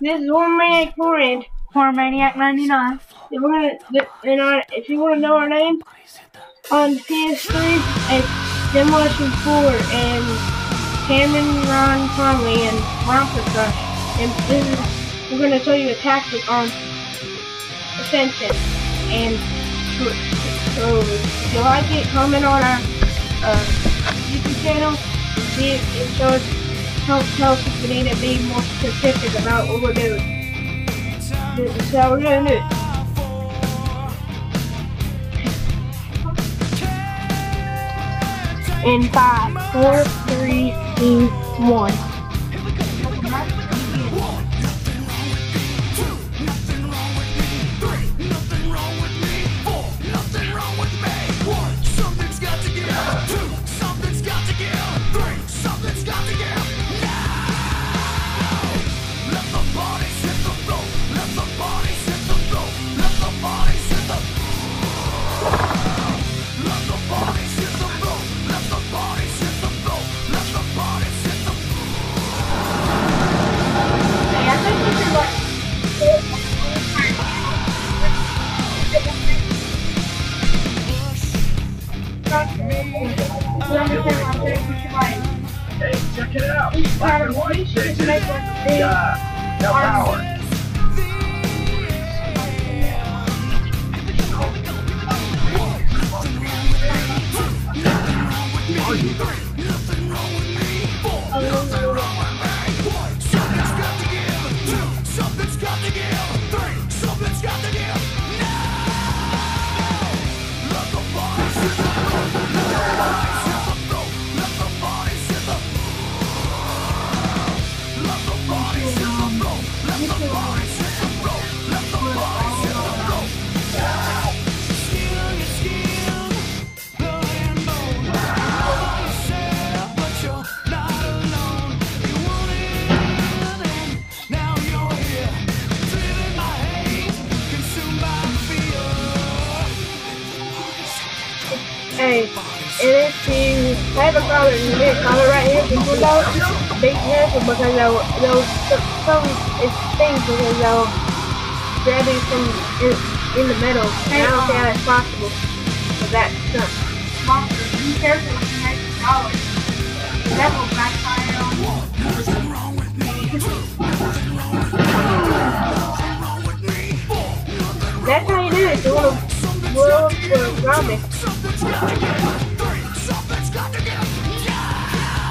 This is Horror Maniac Horror Horror Maniac 99. And we're and if you want to know our name, on PS3, it's Demolition 4 and Cameron Ron Conley and Monster Crush. And this is, we're gonna show you a tactic on Ascension. And so, if you like it, comment on our uh, YouTube channel. See if it shows, help need to be more specific about what we're doing. This is how we're do it. in five, four, three, two, one. Hey, check it out. Black and white. Yeah, power. Because they'll, they'll, it because they'll grab you from in, in the middle. And I don't see how that's um, possible. But that's something. Monster, be careful you make a dollar. That will backfire on you. That's how you do it. You want to blow up the zombie.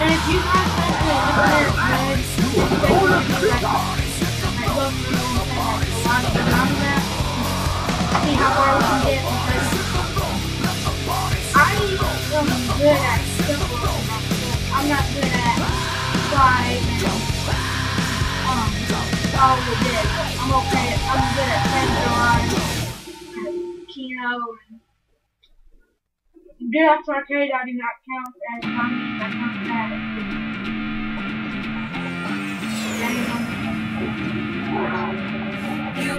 And if you guys have the internet red, then you can go back. I love the See how far we can get because I am good at simple. I'm not good at five and um all the bit. I'm okay. I'm good at Centron and Kino and Good at arcade, I do not count as money, I count as You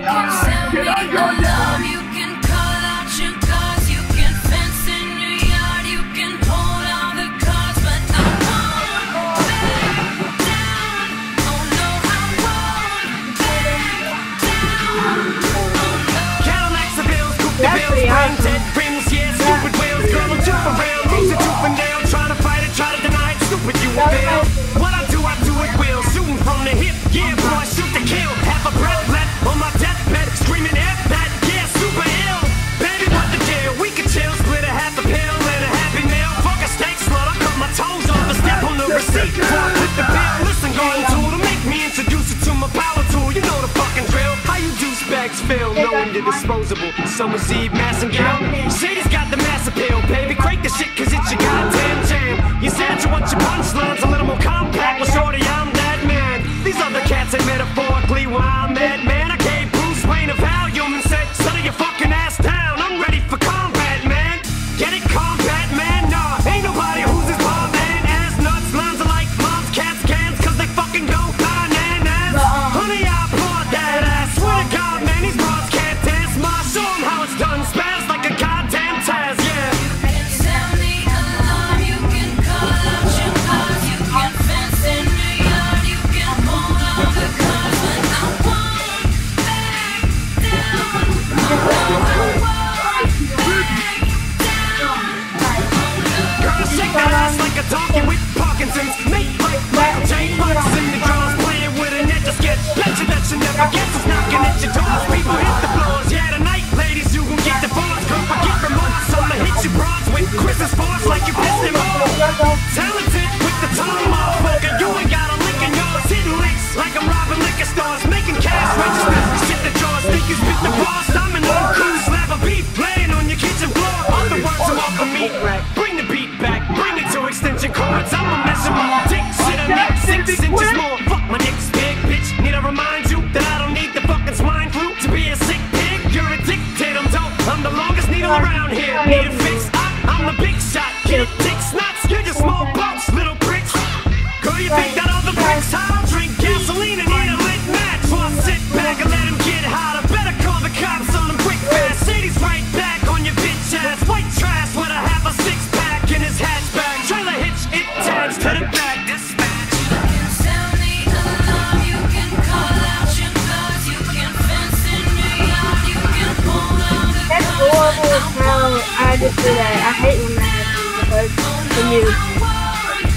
can send me a love, you can call out your cars, you can fence in your yard, you can hold all the cards, but I won't back down. Oh no, I won't back down. Oh. Cadillacs are bills, Coupe de Villes, brain dead rims, yeah, stupid wheels, girl, I'm jumping around, things are trooping down, try to fight it, try to deny it, stupid you will fail. From the hip, yeah, boy, shoot to kill, half a breath left on my deathbed, screaming F that, yeah, super ill. Baby, what the deal? We can chill, split a half a pill and a happy meal. Fuck a steak slut, I cut my toes off and step on the receipt. Before I put the bill, listen, golden tool, to make me introduce you to my power tool. You know the fucking drill. How you deuce bags fill, knowing you're disposable. Summer's Eve, mass and gal. Shady's got the mass appeal, baby. Crank the shit, cause it's your goddamn jam. You said you want your punchlines a little more compact. Well, shorty, I'm that man. These ain't metaphorically where I'm at.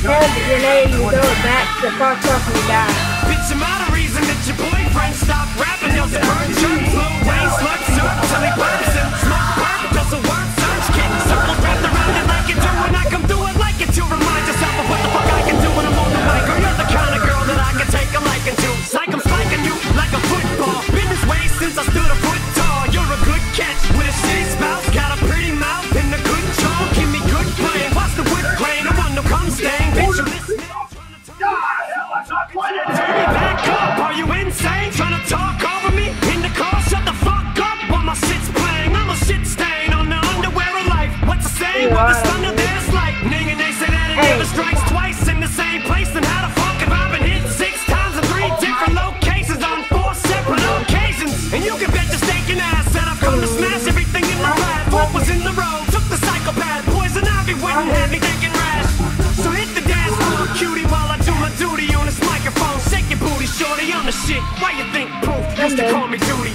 grab the grenade and you throw it back to the car and die. Bitch, am I of reason that your boyfriend stopped rapping? Else burn, church, slow. duty.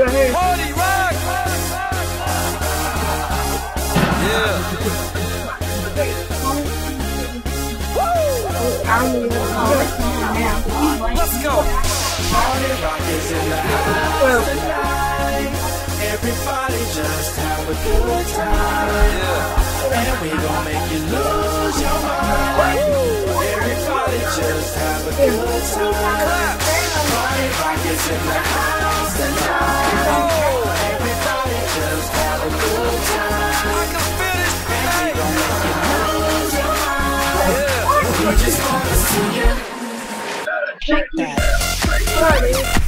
right here. Party rock! Yeah. Let's go! Party rock is in the house tonight. Everybody just have a good time. Yeah. And we gon' make you lose your mind just have a good time. Party like it's in the house tonight. Everybody just have a good time. I and you don't make lose your mind. We just wanna see you. Check that. Party.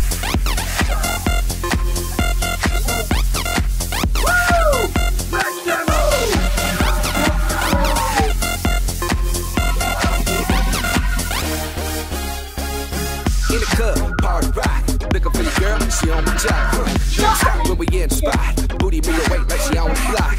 Shorty be awake like she on the fly.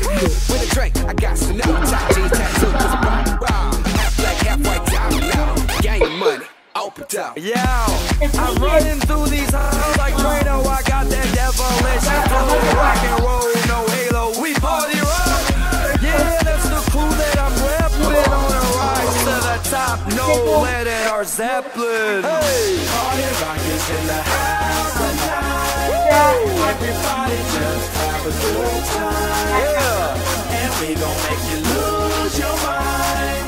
With a drink, I got some new top jeans tattoo, cause I'm rock, rock. Half black, half money, open top. Yeah, I'm running through these halls like Reno. I got that devilish flow. Rock and roll, no halo, we party rock. Yeah, that's the crew that I'm reppin' on a rise to the top. No Lennon Our Zeppelin. Hey, party rock is in the house tonight. Everybody just a good time. Yeah. And we gon' make you lose your mind.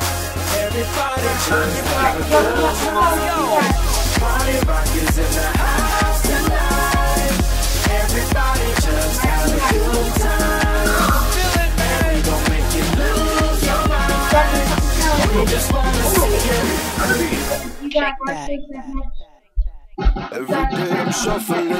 Everybody just have a good time. Party rock is in the house tonight. Everybody just have a good time. Just wanna see you. Every day I'm shuffling.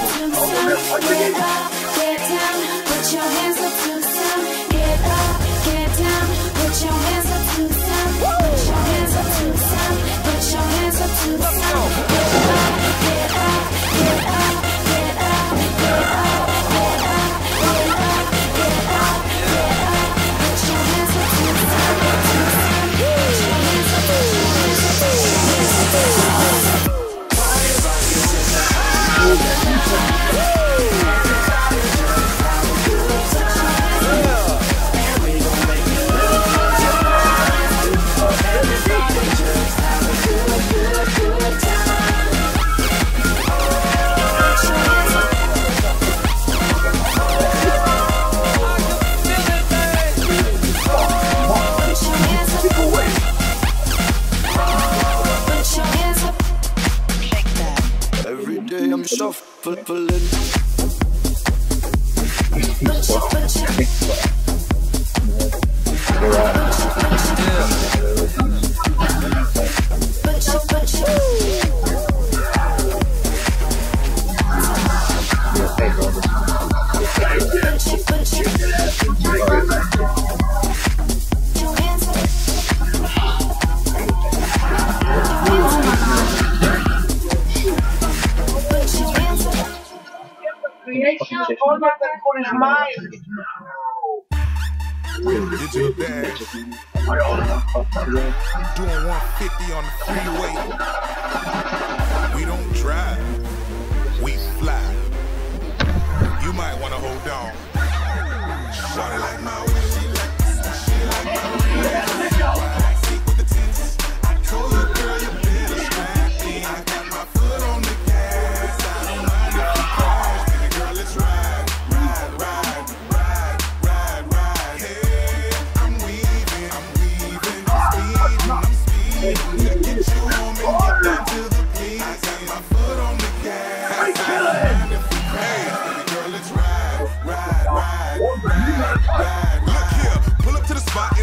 down, get down, put your hands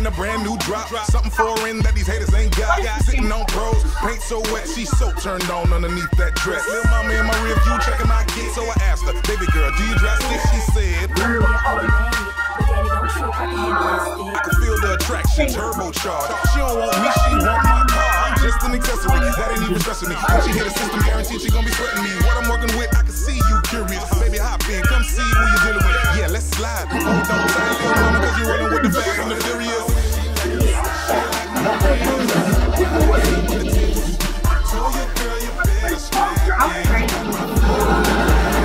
a brand new drop. Something foreign that these haters ain't got. Sitting on pros, paint so wet, she's so turned on underneath that dress. Lil' mama in my rear view checking my kid, so I asked her, baby girl, do you dress this? She said, I can feel the attraction, turbocharged. She don't want me, she want my car. I'm just an accessory, that ain't even stressing me. When she hit the system, guaranteed she gon' be sweating me. What I'm working with, I can see you curious. Baby, hop in, come see who you dealing with. Yeah, let's slide. Hold on tight, little mama, cause you rolling with the fast and the furious. I told you,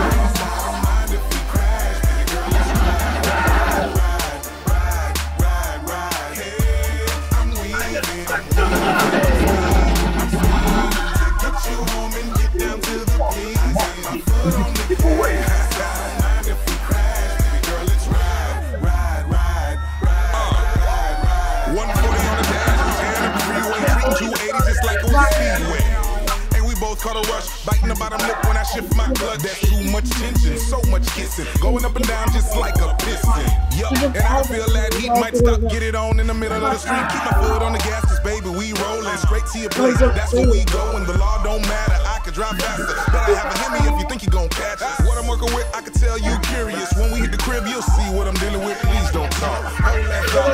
rush, biting the bottom lip when I shift my blood. That's too much tension, so much kissing, going up and down just like a piston. Yup, and I feel that heat might stop, get it on in the middle of the street. Keep my foot on the gas, cause baby, we rolling straight to your place. That's where we go, and the law don't matter. I could drive faster, but I have a Hemi if you think you gon' catch us. What I'm working with, I can tell you curious. When we hit the crib, you'll see what I'm dealing with. Please don't talk. Hold that thought,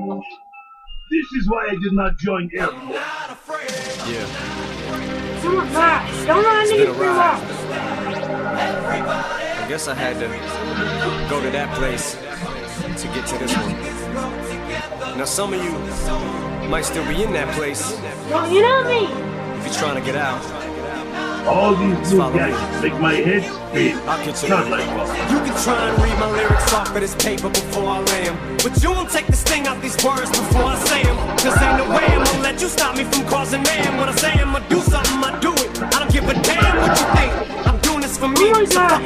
This is why I did not join Air Force. Yeah. Come on, guys. Don't let been me a through ride. off. I guess I had to go to that place to get to this one. Now some of you might still be in that place Don't you know me? if you're trying to get out. All these new guys make my head spin. I'll get you. Not like You can try and read my lyrics off of this paper before I lay 'em, But you won't take the sting out these words before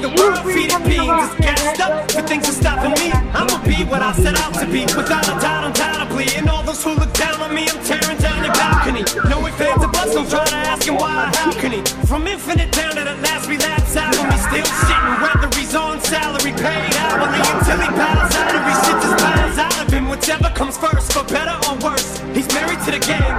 the world, free feed it beans. It's gassed up. Good things are stopping me. I'ma be what I set out to be. Without a doubt, I'm undoubtedly. And all those who look down on me, I'm tearing down your balcony. No ands, or buts. Don't try to ask him why or how can he. From infinite down to the last relapse album, he's still shitting. Whether he's on salary, paid hourly, until he bows out of he shit just out of him. Whichever comes first, for better or worse. He's married to the game,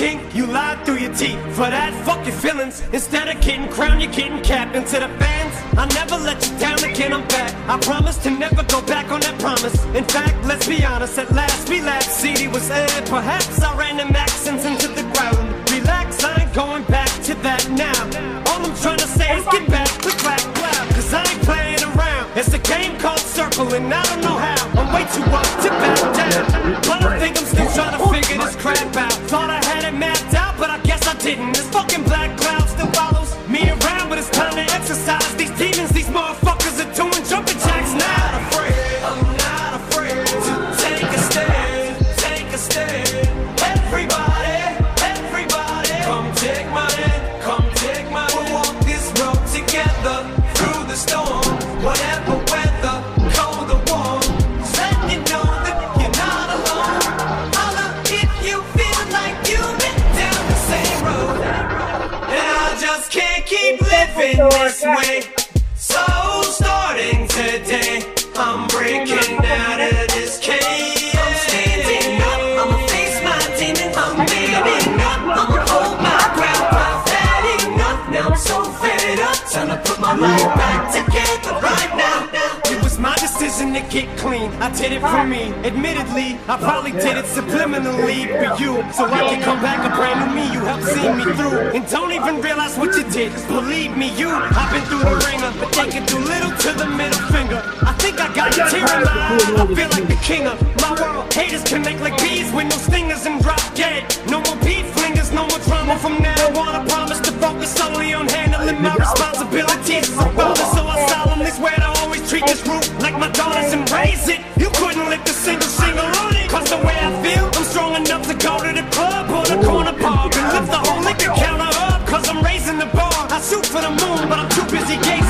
king, you lied through your teeth. For that, fuck your feelings. Instead of getting crowned, you're getting capped. And to the fans, I never let you down again, I'm back. I promise to never go back on that promise. In fact, let's be honest, at last we laughed. CD was aired, perhaps I ran them accents into the ground. Relax, I ain't going back to that now. All I'm trying to say is get back, click, clack, clap. Cause I ain't playing around. It's a game called Circle, and I don't know how. I'm way too up to back down. But I think I'm still Shoot for the moon, but I'm too busy gazing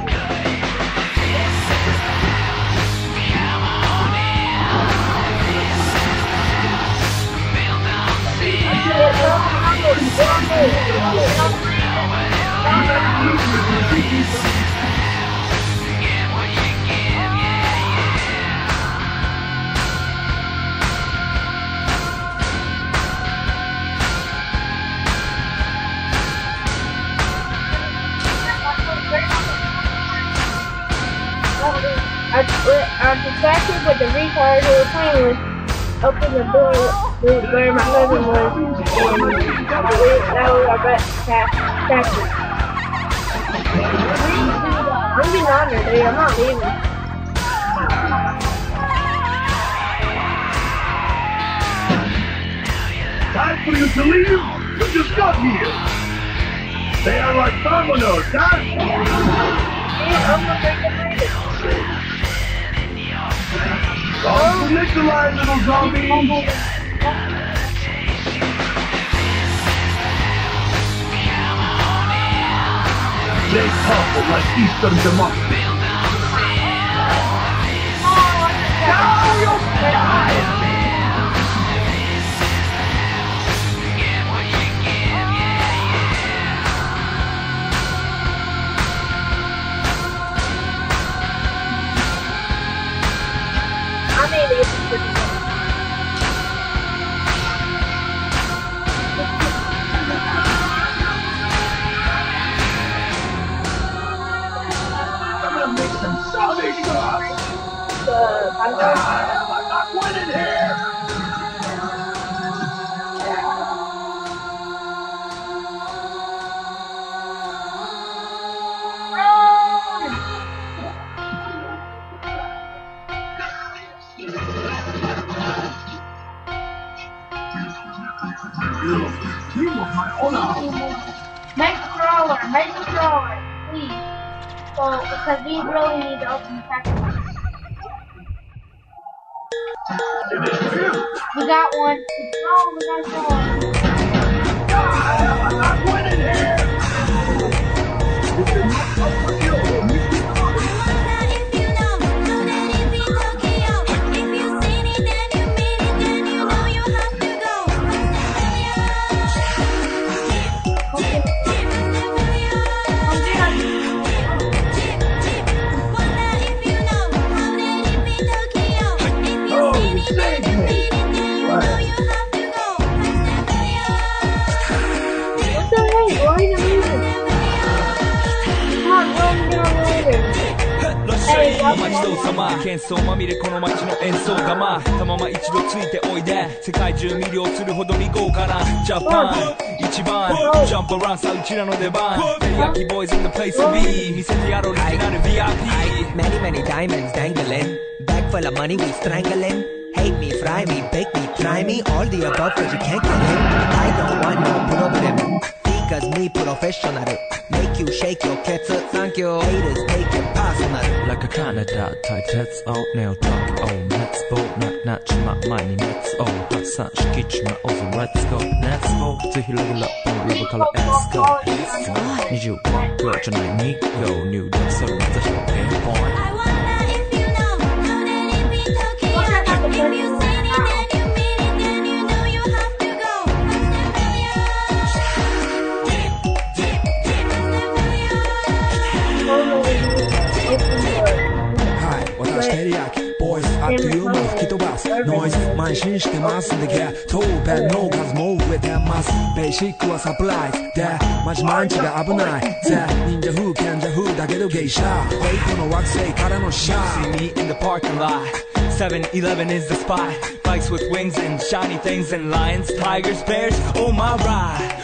I'm distracted, with the retard who was playing with opened the door where my husband was, and that was our best distraction. I'm being honored, dude. I'm not leaving. Time for you to leave? You just got here! They are like dominoes, huh? Yeah, I'm not breaking it. Don't to Nikolai, little zombie! They topple like Eastern democracy. お待ちどうさま喧騒まみれこの街の演奏がまたまま一度ついておいで世界中魅了するほどに豪華なジャパン一番ジャンプランさうちらの出番テリヤキボーイズ in the place to be 見せてやろうオリジナル VIP Many, many diamonds dangling. Bag full of money, we strangling. Hate me, fry me, bake me, try me. All the above, cause you can't get it. I don't want no problem. Cause me professional. Make you shake your cats Thank you. Haters take it personal. Like a Canada type That's all nail talk Oh let's not Knock knock my money Let's all Hot such kitchen my over Let's go Let's go To heal level up On level color Let's go Let's go 21 i Need go New dance So that's a show Pinpoint Nós mangins tem massa de guerra Tobe no gaz move that mas Basic was applied blight de Mas manchi ga abunai ninja who can who da gedo geisha Wait on a waxay See me in the parking lot. 7-Eleven is the spot. Bikes with wings and shiny things and lions, tigers, bears, oh my ride.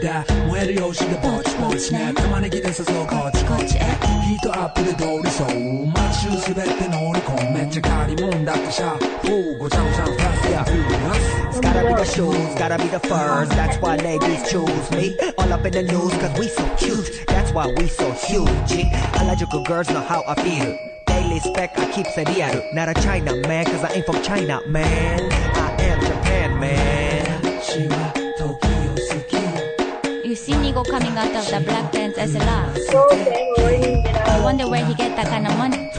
飛び飛びで燃える用紙でぼちぼちね玉ねぎで誘うこっちこっちへヒートアップで通りそう街中すべて乗り込むめっちゃ借りもんだってシャフーごちゃごちゃファストやフーリアス It's gotta be the shoes, gotta be the furs. That's why ladies choose me. All up in the news, cause we so cute. That's why we so huge. Harajuku girls know how I feel. Daily spec, I keep it real. Not a China man, cause I ain't from China, man. 好き You see Nigo coming out of the black pants as a laugh. okay, we're waiting to I wonder where he get that kind of money.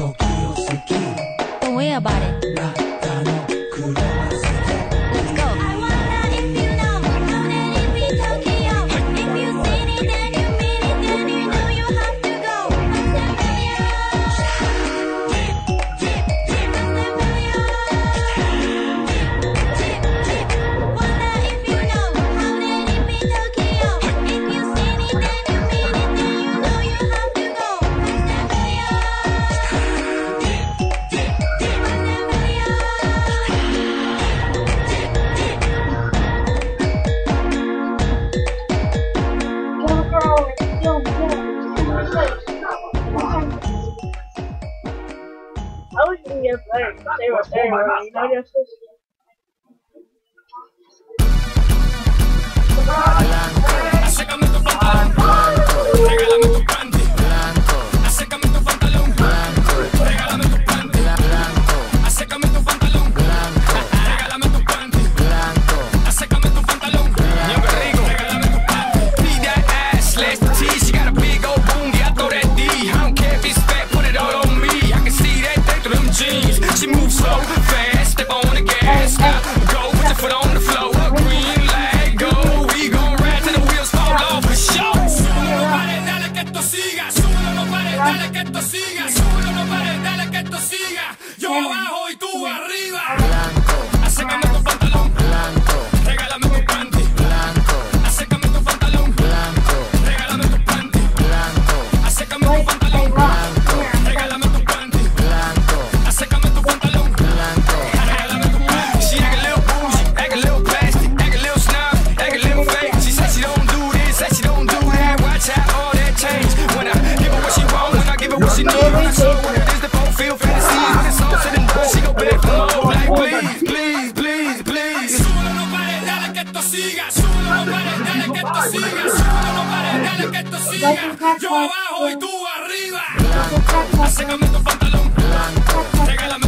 Yo abajo y tú arriba. Acércame tu pantalón. Regálame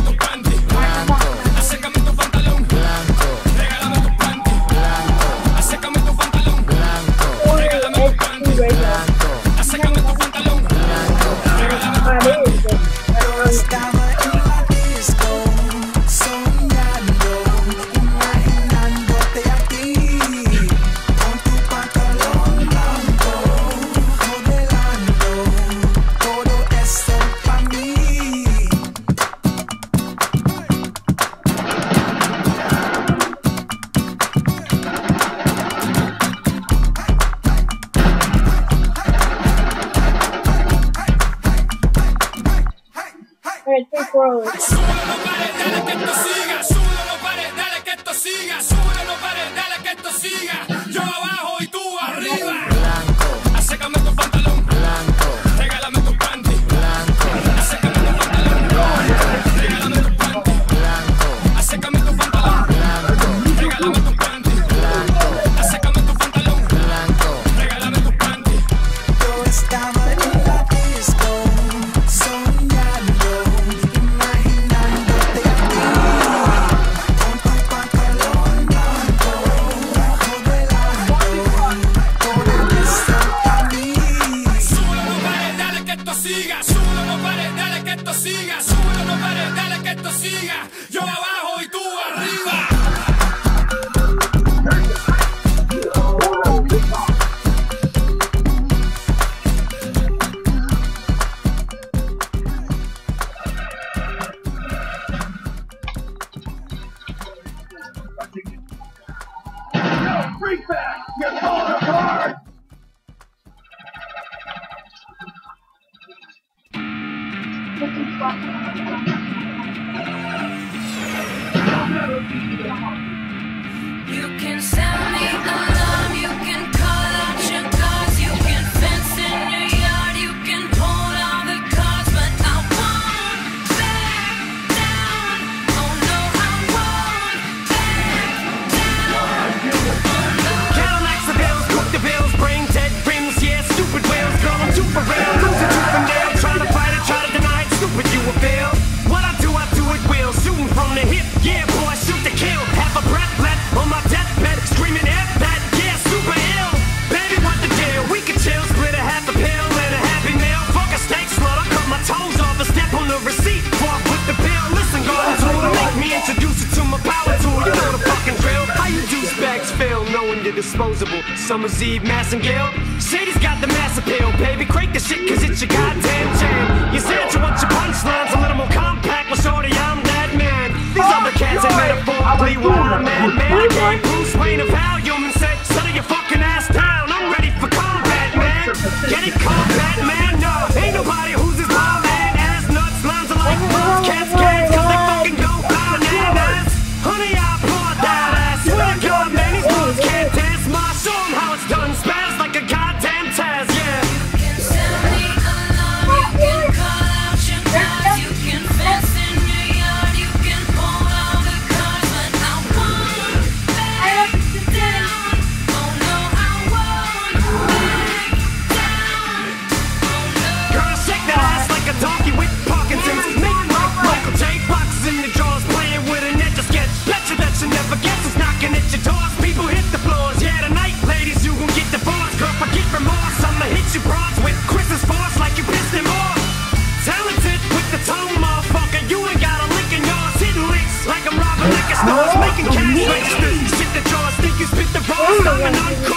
Mass and Gill. Shady's got the mass appeal, baby. Crank the shit, cause it's your goddamn jam. You said you want your punchlines a little more compact. Well, shorty, I'm that man. These other cats ain't metaphorically what I'm at, man. I can't Bruce Wayne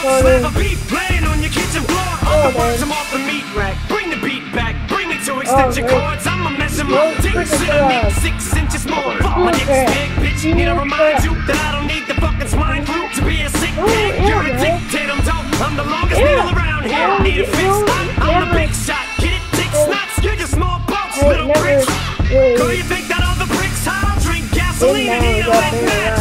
Stomping uncooked slab of beef laying on your kitchen floor. Other words, I'm off the meat rack. Bring the beat back. Bring it to extension Oh, cords. I'ma measure my dick. Shit, I need six inches more. Fuck my dick's big, bitch. Need to remind you that I don't need the fucking swine flu to be a sick pig. You're a dictator, I'm dope. I'm the longest needle around here. Need a fix. I'm the big shot. Get it, dick snuts. You're just small boats, little bricks. Girl, you think that all the bricks hot? I'll drink gasoline and eat a wet match.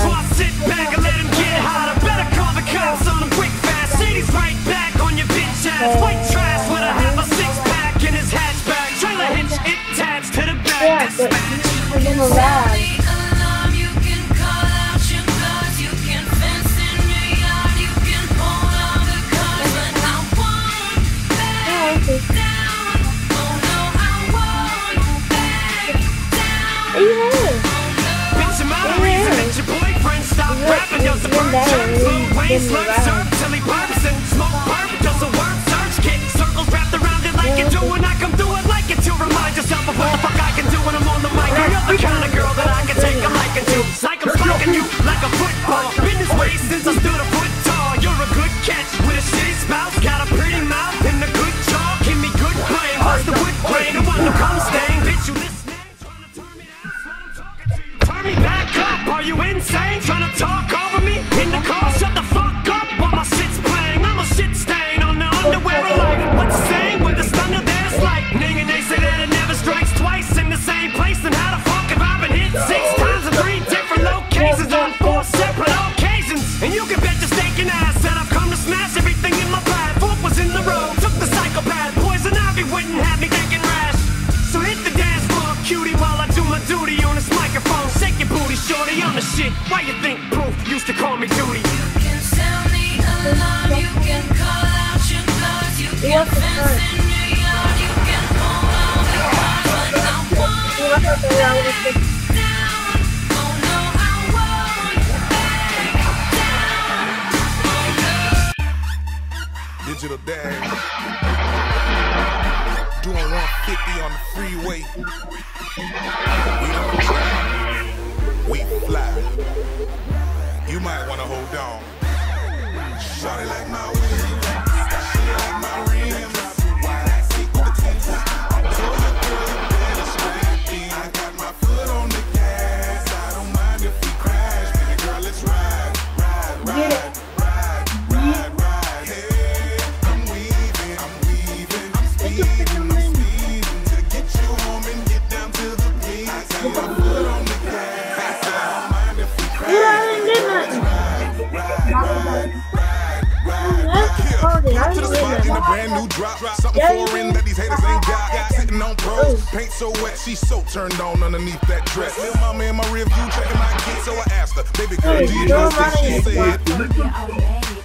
Ass. White trash with a half a six pack in his hatchback. Trailer hitch attached to the Yeah, back. but Dispatch. I'm gonna ride. The alarm, you can call out your guards, you can fence in your yard, you can hold all the cards, but I won't back down. Oh no, I won't back down. Bitch, am I the reason that your boyfriend stopped rapping? Does the bird chirp, slow waist, slurp, surf, till he burps and it like you do when I come through it like it to remind yourself of what the fuck I can do when I'm on the mic. You're the kind of girl that I can take a liking to. Like I'm stalking you like a football. Been this way since I stood a foot tall. You're a good catch with a shitty spouse, got a pretty mouth and a good jaw. Give me good brain, what's the wood grain? I want no cum stain, bitch. You listening? Trying to turn me down, so I'm talking to you. Turn me back up, are you insane? Trying to talk Why you think proof used to call me Judy? You can sound the alarm, you can call out your guards, you can fence in your yard, you can hold all the cards, but I won't back down. Oh no, I won't back down. Digital dad. Doing 150 on the freeway. We fly. You might want to hold on. Shawty like my wings. Brand new drop. Something foreign that these haters ain't got. Sitting on pros, paint so wet, she's so turned on underneath that dress. Little mama in my rear view checking my kids, so I asked her, baby girl, do you know this? She said, But daddy,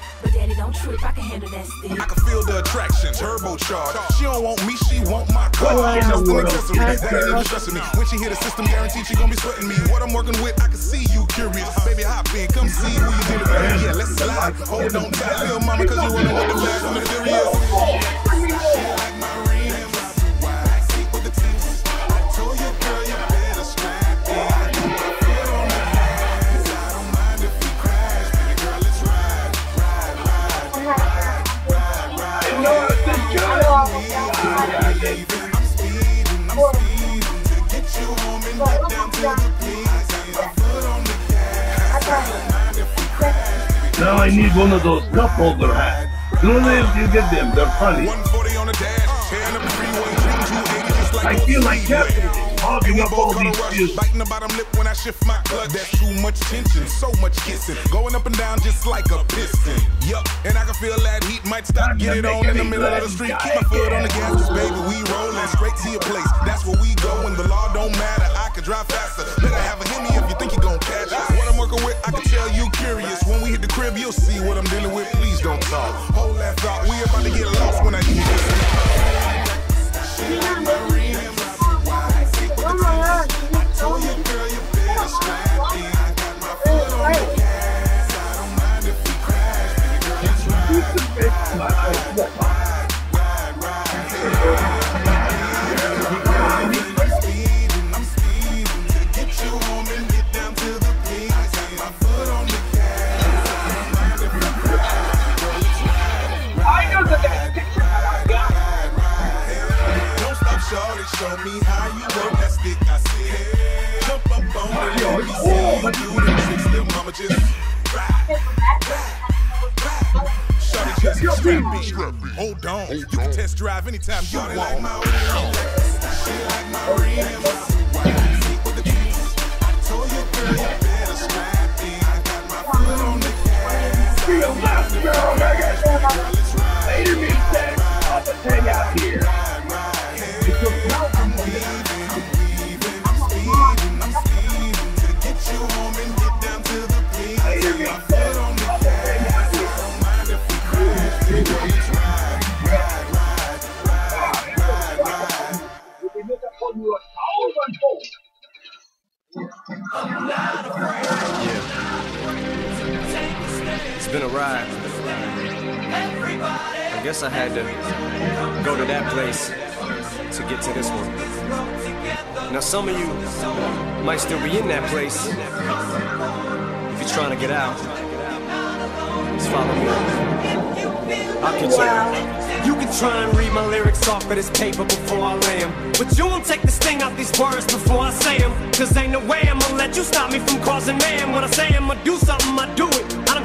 don't trip, I can handle that still. I can feel the attraction, turbocharged. She don't want me, she want my car. I'm just an accessory, that ain't even stressing me. When she hear the system, guaranteed she gonna be sweating me. What I'm working with, I can see you curious. Baby, hop in, come see who you dealing with. Yeah, let's slide. Hold on tight, little mama, cause you running with the fast and the furious. One of those cup holder hats. Only if you get them, they're funny. 140 on the dash, tearing up the freeway, shooting 280 just like I feel like Captain hogging up all these rush, biting the bottom lip when I shift my clutch. That's too much tension, so much kissing, going up and down just like a piston. Yup, and I can feel that heat might stop. Get it on in the middle of the street. Keep my foot on the gas, 'cause baby we rolling straight to your place. That's where we go, and the law don't matter. I can drive faster. Better have a Hemi if you think you're gonna catch us. What I'm with, I can tell you curious. When we hit the crib, you'll see what I'm dealing with. Please don't talk. Hold that thought. We about to get lost when I hear this. Oh my God! Don't Show me how you work that stick. I said, jump up on it. Let me see you do them tricks, little mama. Just ride, ride, ride. Shorty, just. Hold on. You can test drive anytime you want. Like my rims. She like my rims. Seat with the keys. I told you, girl, you better strap in. I got my foot on the gas. Feel left, girl, nigga. Later, me, Tech. I'll just hang out here. I guess I had to go to that place to get to this one. Now, some of you might still be in that place. If you're trying to get out, just follow me. I'll get you. You can try and read my lyrics off of this paper before I lay them. But you won't take the sting out these words before I say 'em. Cause ain't no way I'ma let you stop me from causing man. When I say I'ma do something, I do it.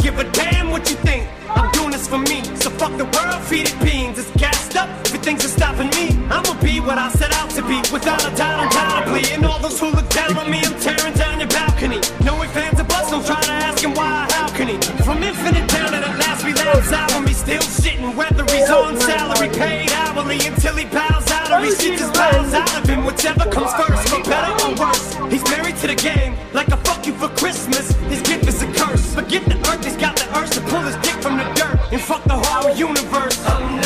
Give a damn what you think. I'm doing this for me. So fuck the world, feed it beans. It's gassed up. Everything's just stopping me. I'ma be what I set out to be. Without a doubt, undoubtedly. And all those who look down on me, I'm tearing down your balcony. No ifs, ands, or buts. Don't try to ask him why, how can he? From infinite down to the last relapse album, he's still shitting. Whether he's on salary, paid hourly, until he bows out or he shit just bows out of him. Whichever comes first, for better or worse. He's married to the game, like a fuck you for Christmas. His gift is a. Forget the earth, he's got the urge to pull his dick from the dirt and fuck the whole universe.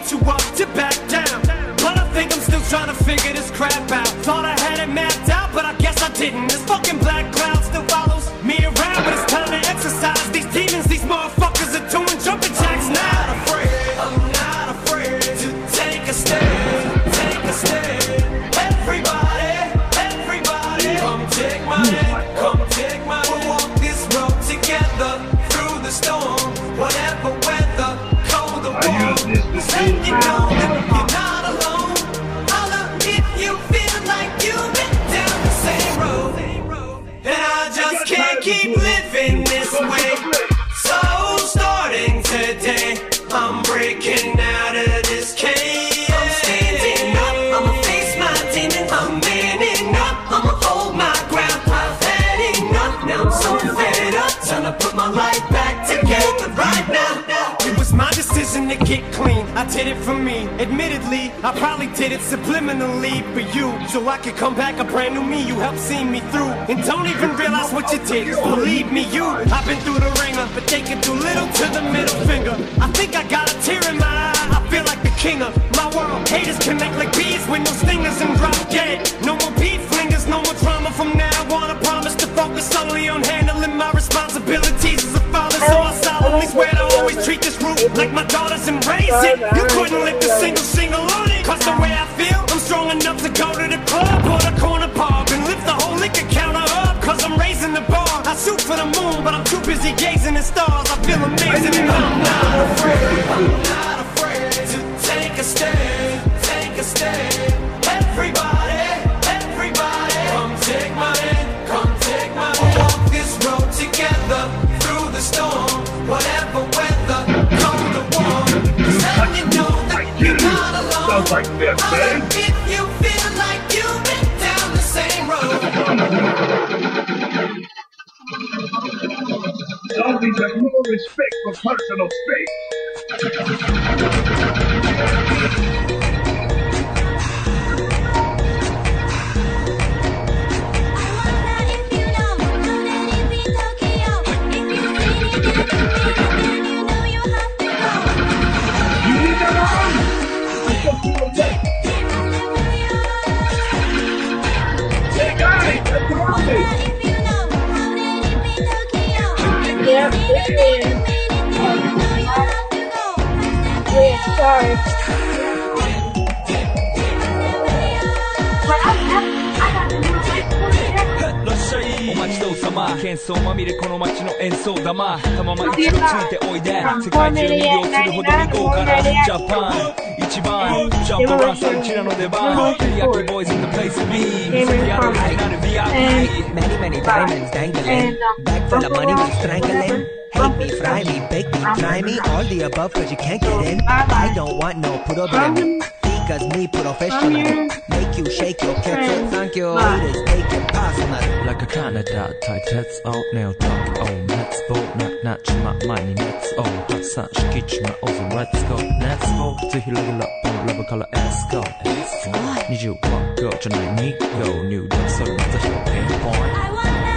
I'm too up to back down. Down the same road. And I just can't keep living this way. So starting today, I'm breaking out of this cage. I'm standing up, I'ma face my demons. I'm manning I'ma hold my ground. I've had enough, now I'm so fed up. Time to put my life back together right now. Decision to get clean. I did it for me. Admittedly, I probably did it subliminally for you. So I could come back a brand new me. You helped see me through. And don't even realize what you did. Believe me, you. I've been through the ringer, but they can do little to the middle finger. I think I got a tear in my eye. I feel like the king of my world. Haters connect like bees with no stingers and drop dead. No more beef flingers, no more drama from now on. I promise to focus solely on handling my responsibilities as a father. So I solemnly swear to always treat this root like my daughters and raise it. You couldn't lift a single single on it. Cause the way I feel, I'm strong enough to go to the club or the corner pub and lift the whole liquor counter up. Cause I'm raising the bar. I shoot for the moon, but I'm too busy gazing at stars. I feel amazing and I'm not afraid. I'm not afraid to take a stand. Take a stand. Sounds like this, man. Eh? If you feel like you've been down the same road. Zombies have no respect for personal space. 演奏玉たまま一度ついておいで世界中魅了するほどに豪華なジャパン一番ジャンプランさんうちらの出番テリヤキボーイズ in the place to be 見せてやるはずなる VIP Many, many diamonds dangling. Bag full of money we strangling. Hate me, fry me, bake me, try me. All the above cause you can't get in. I don't want no problem. Because me professional. you, shake your ketchup, thank you. It is it, personal. Like a Canada tight heads out now, talk on let's go. Knock, knock, my money, let's all Hot such kitchen, my oven, let's go. Let's go. To he level up on level color, let's go. Let's go. Need you one girl, tonight, need go. New dance, so let's go. I want that.